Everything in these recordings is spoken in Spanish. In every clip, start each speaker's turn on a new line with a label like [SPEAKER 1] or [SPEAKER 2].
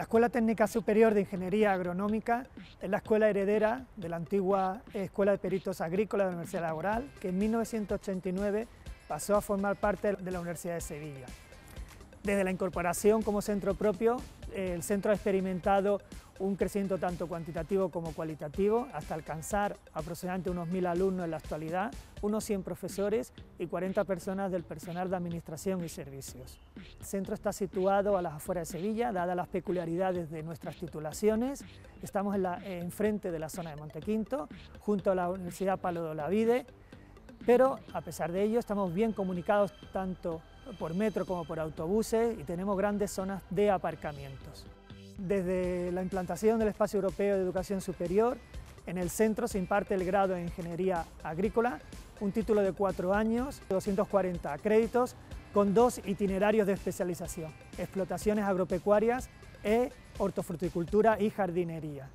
[SPEAKER 1] La Escuela Técnica Superior de Ingeniería Agronómica es la escuela heredera de la antigua Escuela de Peritos Agrícolas de la Universidad Laboral, que en 1989 pasó a formar parte de la Universidad de Sevilla. Desde la incorporación como centro propio, el centro ha experimentado un crecimiento tanto cuantitativo como cualitativo, hasta alcanzar aproximadamente unos 1.000 alumnos en la actualidad, unos 100 profesores y 40 personas del personal de administración y servicios. El centro está situado a las afueras de Sevilla, dadas las peculiaridades de nuestras titulaciones. Estamos en enfrente de la zona de Montequinto, junto a la Universidad Palo de Olavide, pero a pesar de ello estamos bien comunicados tanto por metro como por autobuses y tenemos grandes zonas de aparcamientos. Desde la implantación del Espacio Europeo de Educación Superior, en el centro se imparte el grado en Ingeniería Agrícola, un título de cuatro años, 240 créditos, con dos itinerarios de especialización, explotaciones agropecuarias e hortofruticultura y jardinería.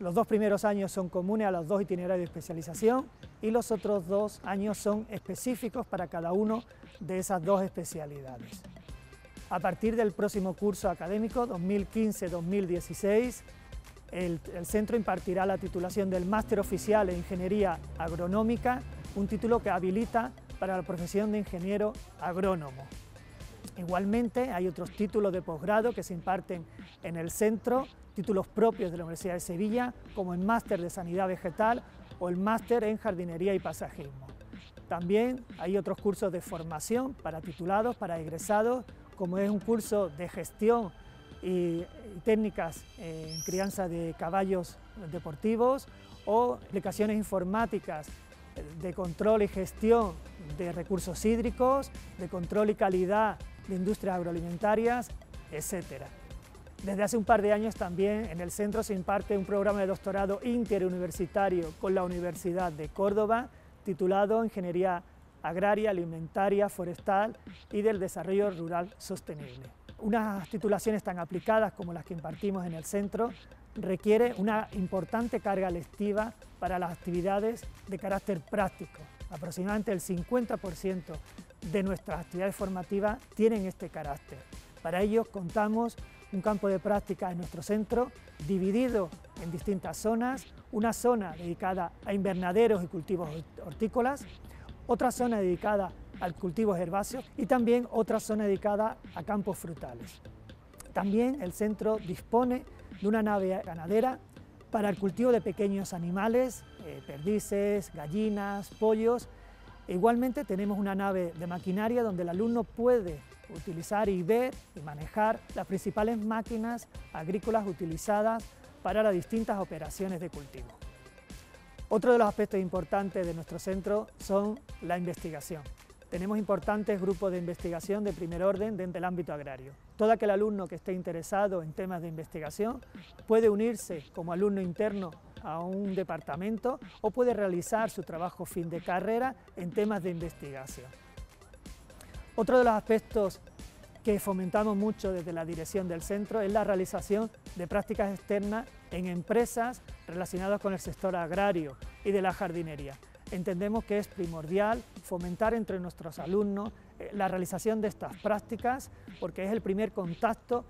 [SPEAKER 1] Los dos primeros años son comunes a los dos itinerarios de especialización y los otros dos años son específicos para cada uno de esas dos especialidades. A partir del próximo curso académico 2015-2016, el, el, centro impartirá la titulación del Máster Oficial en Ingeniería Agronómica, un título que habilita para la profesión de ingeniero agrónomo. Igualmente hay otros títulos de posgrado que se imparten en el centro, títulos propios de la Universidad de Sevilla, como el Máster de Sanidad Vegetal o el Máster en Jardinería y Pasajismo. También hay otros cursos de formación para titulados, para egresados, como es un curso de gestión y técnicas en crianza de caballos deportivos o aplicaciones informáticas de control y gestión de recursos hídricos, de control y calidad de industrias agroalimentarias, etc. Desde hace un par de años también en el centro se imparte un programa de doctorado interuniversitario con la Universidad de Córdoba titulado Ingeniería Agraria, Alimentaria, Forestal y del Desarrollo Rural Sostenible. Unas titulaciones tan aplicadas como las que impartimos en el centro requiere una importante carga lectiva para las actividades de carácter práctico. Aproximadamente el 50% de nuestras actividades formativas tienen este carácter. Para ello contamos un campo de práctica en nuestro centro dividido en distintas zonas, una zona dedicada a invernaderos y cultivos hortícolas, otra zona dedicada al cultivo herbáceos y también otra zona dedicada a campos frutales. También el centro dispone de una nave ganadera para el cultivo de pequeños animales, eh, perdices, gallinas, pollos. Igualmente tenemos una nave de maquinaria donde el alumno puede utilizar y ver y manejar las principales máquinas agrícolas utilizadas para las distintas operaciones de cultivo. Otro de los aspectos importantes de nuestro centro son la investigación. Tenemos importantes grupos de investigación de primer orden dentro del ámbito agrario. Todo aquel alumno que esté interesado en temas de investigación puede unirse como alumno interno a un departamento o puede realizar su trabajo fin de carrera en temas de investigación. Otro de los aspectos que fomentamos mucho desde la dirección del centro es la realización de prácticas externas en empresas relacionadas con el sector agrario y de la jardinería. Entendemos que es primordial fomentar entre nuestros alumnos eh, la realización de estas prácticas porque es el primer contacto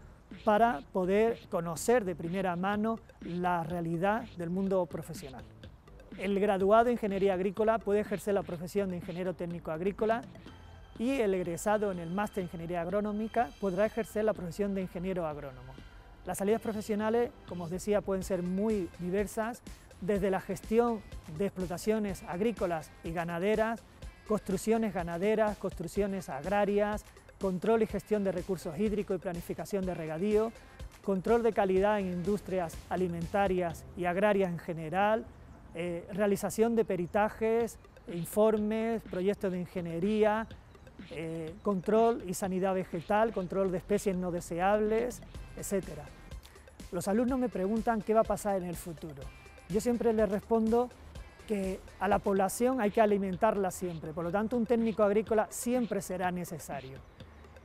[SPEAKER 1] para poder conocer de primera mano la realidad del mundo profesional. El graduado de Ingeniería Agrícola puede ejercer la profesión de ingeniero técnico agrícola y el egresado en el máster de Ingeniería Agronómica podrá ejercer la profesión de ingeniero agrónomo. Las salidas profesionales, como os decía, pueden ser muy diversas, desde la gestión de explotaciones agrícolas y ganaderas, construcciones ganaderas, construcciones agrarias, control y gestión de recursos hídricos y planificación de regadío, control de calidad en industrias alimentarias y agrarias en general, eh, realización de peritajes, informes, proyectos de ingeniería, eh, control y sanidad vegetal, control de especies no deseables, etc. Los alumnos me preguntan qué va a pasar en el futuro. Yo siempre les respondo que a la población hay que alimentarla siempre, por lo tanto un técnico agrícola siempre será necesario.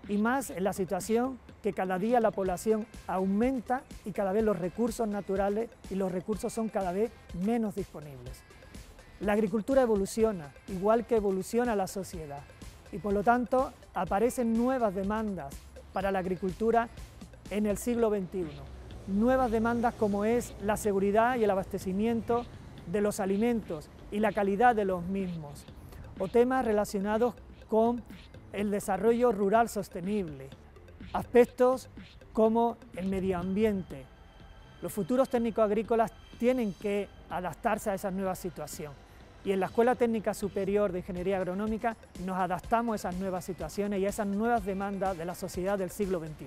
[SPEAKER 1] Y más en la situación que cada día la población aumenta y cada vez los recursos naturales y los recursos son cada vez menos disponibles. La agricultura evoluciona, igual que evoluciona la sociedad, y por lo tanto aparecen nuevas demandas para la agricultura en el siglo XXI. Nuevas demandas como es la seguridad y el abastecimiento de los alimentos y la calidad de los mismos, o temas relacionados con el desarrollo rural sostenible, aspectos como el medio ambiente. Los futuros técnicos agrícolas tienen que adaptarse a esa nueva situación y en la Escuela Técnica Superior de Ingeniería Agronómica nos adaptamos a esas nuevas situaciones y a esas nuevas demandas de la sociedad del siglo XXI.